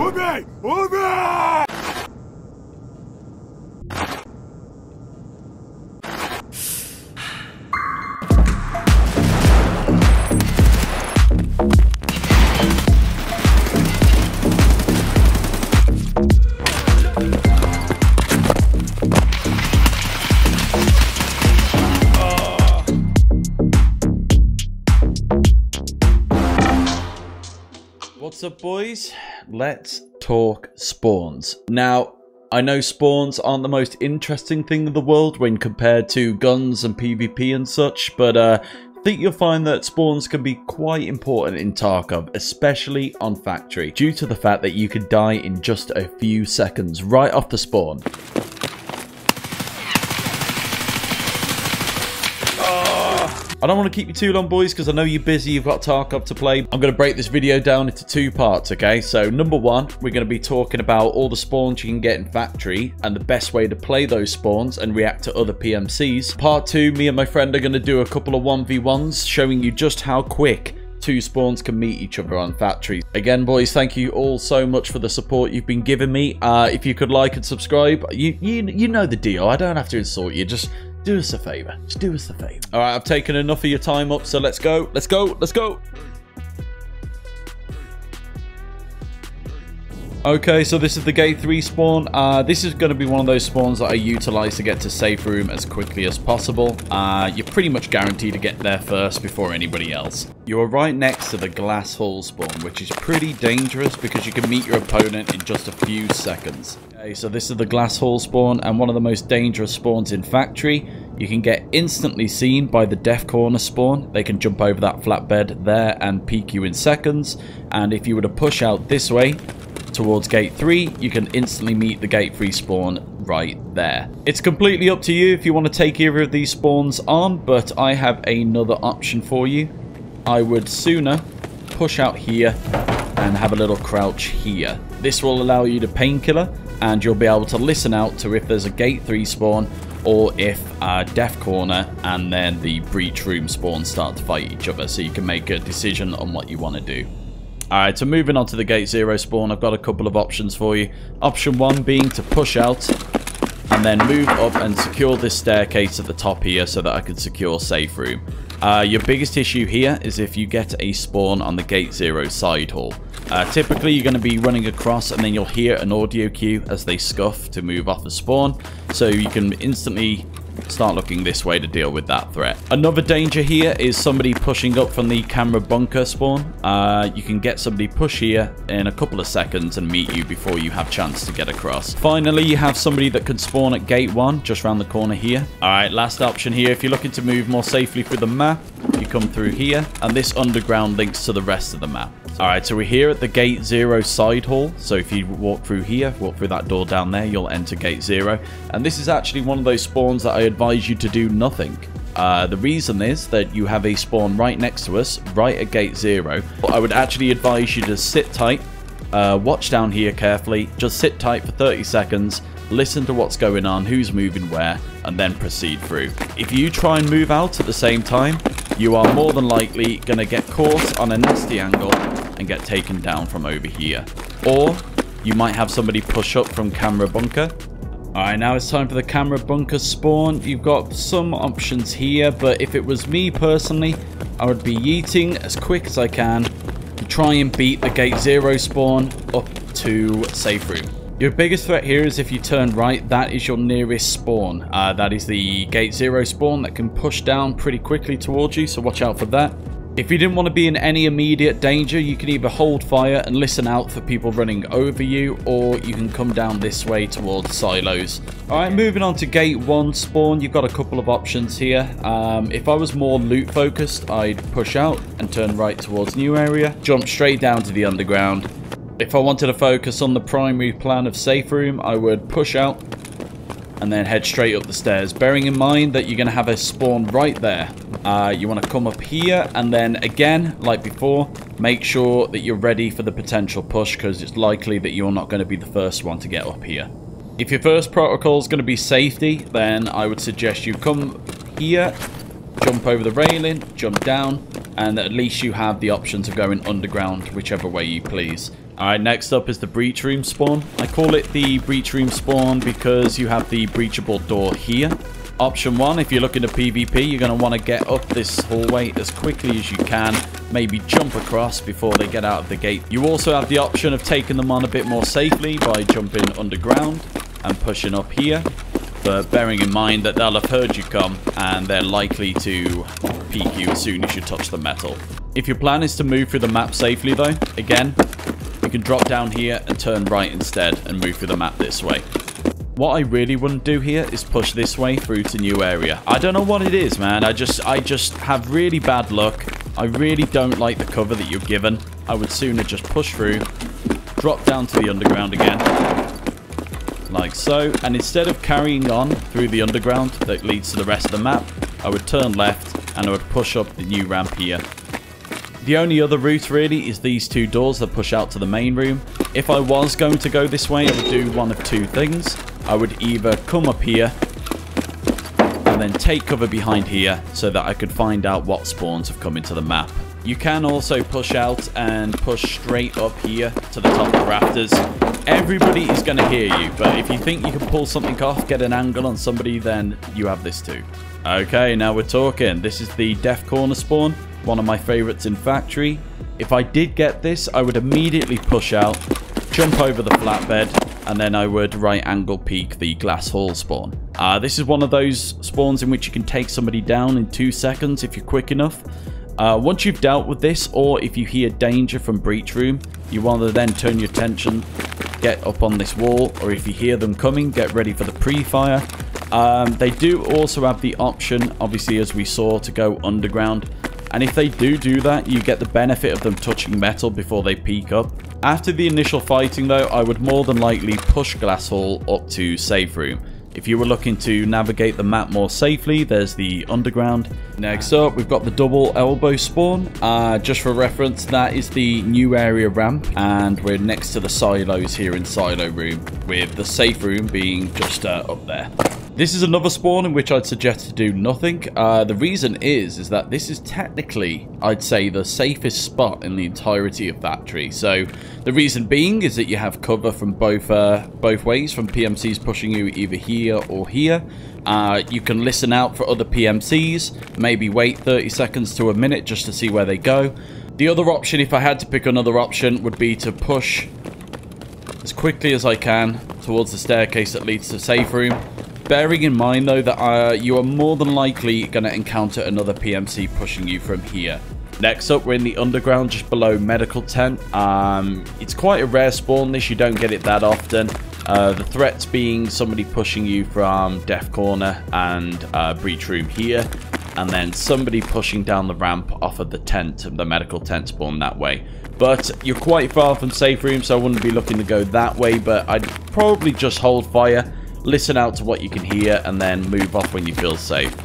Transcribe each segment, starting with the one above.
Убей! Убей! What's up, boys? Let's talk spawns. Now, I know spawns aren't the most interesting thing in the world when compared to guns and PvP and such, but uh, I think you'll find that spawns can be quite important in Tarkov, especially on Factory, due to the fact that you could die in just a few seconds right off the spawn. I don't want to keep you too long, boys, because I know you're busy. You've got Tarkov to play. I'm going to break this video down into two parts, okay? So, number one, we're going to be talking about all the spawns you can get in Factory and the best way to play those spawns and react to other PMCs. Part two, me and my friend are going to do a couple of 1v1s, showing you just how quick two spawns can meet each other on factory. Again, boys, thank you all so much for the support you've been giving me. Uh, if you could like and subscribe, you, you you know the deal. I don't have to insult you. Just do us a favor. Just do us a favor. All right, I've taken enough of your time up, so let's go. Let's go. Let's go. Okay, so this is the gate 3 spawn. Uh, this is going to be one of those spawns that I utilize to get to safe room as quickly as possible. Uh, you're pretty much guaranteed to get there first before anybody else. You are right next to the glass hall spawn, which is pretty dangerous because you can meet your opponent in just a few seconds. Okay, so this is the glass hall spawn and one of the most dangerous spawns in factory. You can get instantly seen by the Death Corner spawn. They can jump over that flatbed there and peek you in seconds. And if you were to push out this way, towards gate 3, you can instantly meet the gate 3 spawn right there. It's completely up to you if you want to take either of these spawns on, but I have another option for you. I would sooner push out here and have a little crouch here. This will allow you to painkiller and you'll be able to listen out to if there's a gate 3 spawn or if uh, Death Corner and then the Breach Room spawn start to fight each other so you can make a decision on what you want to do. Alright, so moving on to the gate zero spawn, I've got a couple of options for you. Option one being to push out and then move up and secure this staircase at the top here so that I can secure safe room. Uh, your biggest issue here is if you get a spawn on the gate zero side hall. Uh, typically you're going to be running across and then you'll hear an audio cue as they scuff to move off the spawn so you can instantly start looking this way to deal with that threat. Another danger here is somebody pushing up from the camera bunker spawn. Uh, you can get somebody push here in a couple of seconds and meet you before you have chance to get across. Finally, you have somebody that can spawn at gate 1 just around the corner here. Alright, last option here. If you're looking to move more safely through the map, you come through here and this underground links to the rest of the map. Alright, so we're here at the gate 0 side hall. So if you walk through here, walk through that door down there, you'll enter gate 0. And this is actually one of those spawns that I advise you to do nothing. Uh, the reason is that you have a spawn right next to us, right at gate 0. I would actually advise you to sit tight, uh, watch down here carefully, just sit tight for 30 seconds, listen to what's going on, who's moving where, and then proceed through. If you try and move out at the same time, you are more than likely going to get caught on a nasty angle and get taken down from over here. Or you might have somebody push up from camera bunker. Alright, now it's time for the camera bunker spawn. You've got some options here, but if it was me personally, I would be yeeting as quick as I can to try and beat the gate zero spawn up to safe room. Your biggest threat here is if you turn right, that is your nearest spawn. Uh, that is the gate zero spawn that can push down pretty quickly towards you, so watch out for that. If you didn't want to be in any immediate danger, you can either hold fire and listen out for people running over you, or you can come down this way towards silos. Alright, moving on to gate 1 spawn, you've got a couple of options here. Um, if I was more loot focused, I'd push out and turn right towards new area, jump straight down to the underground. If I wanted to focus on the primary plan of safe room, I would push out and then head straight up the stairs. Bearing in mind that you're going to have a spawn right there. Uh, you want to come up here and then again, like before, make sure that you're ready for the potential push because it's likely that you're not going to be the first one to get up here. If your first protocol is going to be safety, then I would suggest you come here, jump over the railing, jump down, and at least you have the options of going underground whichever way you please. Alright, next up is the breach room spawn. I call it the breach room spawn because you have the breachable door here. Option 1, if you're looking to PvP, you're going to want to get up this hallway as quickly as you can, maybe jump across before they get out of the gate. You also have the option of taking them on a bit more safely by jumping underground and pushing up here, but bearing in mind that they'll have heard you come and they're likely to peek you as soon as you touch the metal. If your plan is to move through the map safely though, again, you can drop down here and turn right instead and move through the map this way. What I really wouldn't do here is push this way through to new area. I don't know what it is, man. I just I just have really bad luck. I really don't like the cover that you're given. I would sooner just push through, drop down to the underground again, like so. And instead of carrying on through the underground that leads to the rest of the map, I would turn left and I would push up the new ramp here. The only other route really is these two doors that push out to the main room. If I was going to go this way, I would do one of two things. I would either come up here and then take cover behind here so that I could find out what spawns have come into the map. You can also push out and push straight up here to the top of the rafters. Everybody is going to hear you, but if you think you can pull something off, get an angle on somebody, then you have this too. Okay, now we're talking. This is the Death Corner spawn, one of my favorites in Factory. If I did get this, I would immediately push out, jump over the flatbed, and then I would right angle peek the glass hall spawn. Uh, this is one of those spawns in which you can take somebody down in two seconds if you're quick enough. Uh, once you've dealt with this, or if you hear danger from breach room, you want to then turn your attention, get up on this wall, or if you hear them coming, get ready for the pre-fire. Um, they do also have the option, obviously as we saw, to go underground. And if they do do that, you get the benefit of them touching metal before they peek up. After the initial fighting though, I would more than likely push Glass Hall up to safe room. If you were looking to navigate the map more safely, there's the underground. Next up, we've got the double elbow spawn. Uh, just for reference, that is the new area ramp, and we're next to the silos here in silo room, with the safe room being just uh, up there. This is another spawn in which I'd suggest to do nothing. Uh, the reason is, is that this is technically, I'd say, the safest spot in the entirety of that tree. So the reason being is that you have cover from both uh, both ways, from PMCs pushing you either here or here. Uh, you can listen out for other PMCs, maybe wait 30 seconds to a minute just to see where they go. The other option, if I had to pick another option, would be to push as quickly as I can towards the staircase that leads to safe room Bearing in mind, though, that uh, you are more than likely going to encounter another PMC pushing you from here. Next up, we're in the underground just below medical tent. Um, it's quite a rare spawn this, you don't get it that often. Uh, the threats being somebody pushing you from Death Corner and uh, Breach Room here, and then somebody pushing down the ramp off of the tent, the medical tent spawn that way. But you're quite far from safe room, so I wouldn't be looking to go that way, but I'd probably just hold fire listen out to what you can hear, and then move off when you feel safe.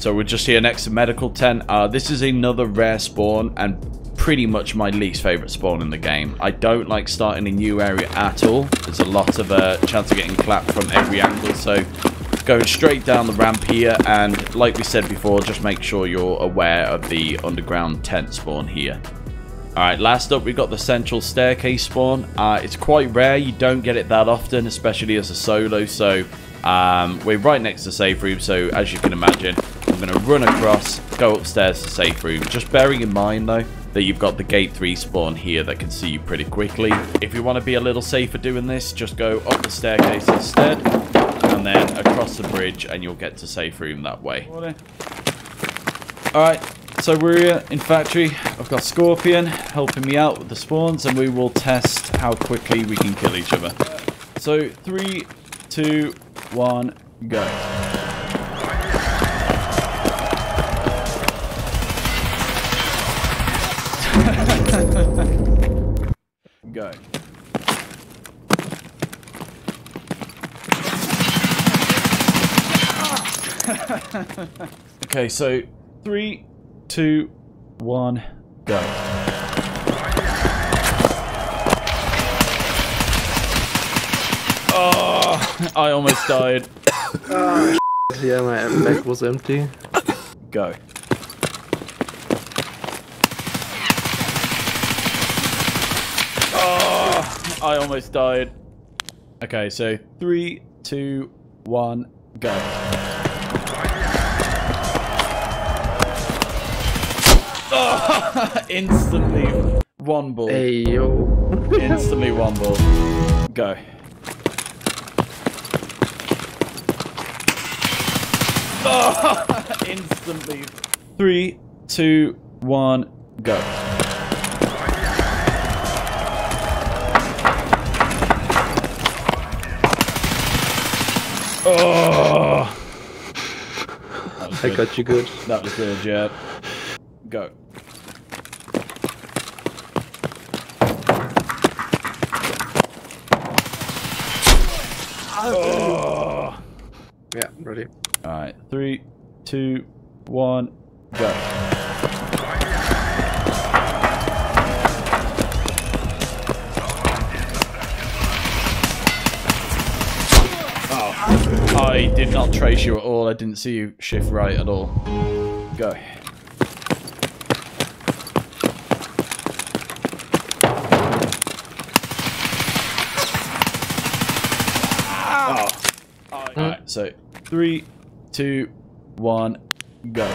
So we're just here next to medical tent. Uh, this is another rare spawn, and pretty much my least favorite spawn in the game. I don't like starting a new area at all. There's a lot of uh, chance of getting clapped from every angle, so going straight down the ramp here, and like we said before, just make sure you're aware of the underground tent spawn here. Alright, last up we've got the central staircase spawn. Uh, it's quite rare, you don't get it that often, especially as a solo, so um, we're right next to safe room, so as you can imagine, I'm going to run across, go upstairs to safe room. Just bearing in mind though, that you've got the gate 3 spawn here that can see you pretty quickly. If you want to be a little safer doing this, just go up the staircase instead, and then across the bridge, and you'll get to safe room that way. Alright, so we're in factory. I've got Skorpion helping me out with the spawns and we will test how quickly we can kill each other. So three, two, one, go. go. okay, so three, two, one, go. Oh, I almost died. oh, yeah, my mech was empty. Go. Oh, I almost died. Okay, so three, two, one, go. Oh, instantly one ball. Hey yo. Instantly one ball. Go. Oh, instantly. Three, two, one, go. Oh, I got you good. that was good, yeah. Go. Oh. All right, three, two, one, go. Oh, I did not trace you at all. I didn't see you shift right at all. Go. Oh. Alright, mm. so three, two, one, go.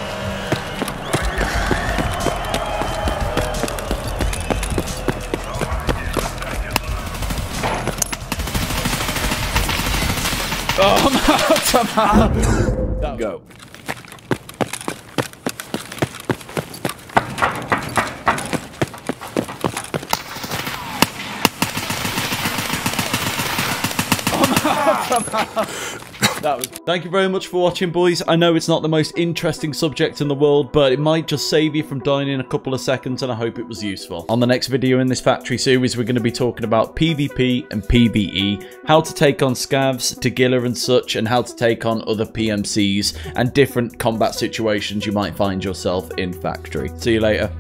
Oh, I'm out, I'm out. Go. That Thank you very much for watching, boys. I know it's not the most interesting subject in the world, but it might just save you from dying in a couple of seconds, and I hope it was useful. On the next video in this factory series, we're going to be talking about PvP and PvE, how to take on scavs, Tagilla and such, and how to take on other PMCs and different combat situations you might find yourself in factory. See you later.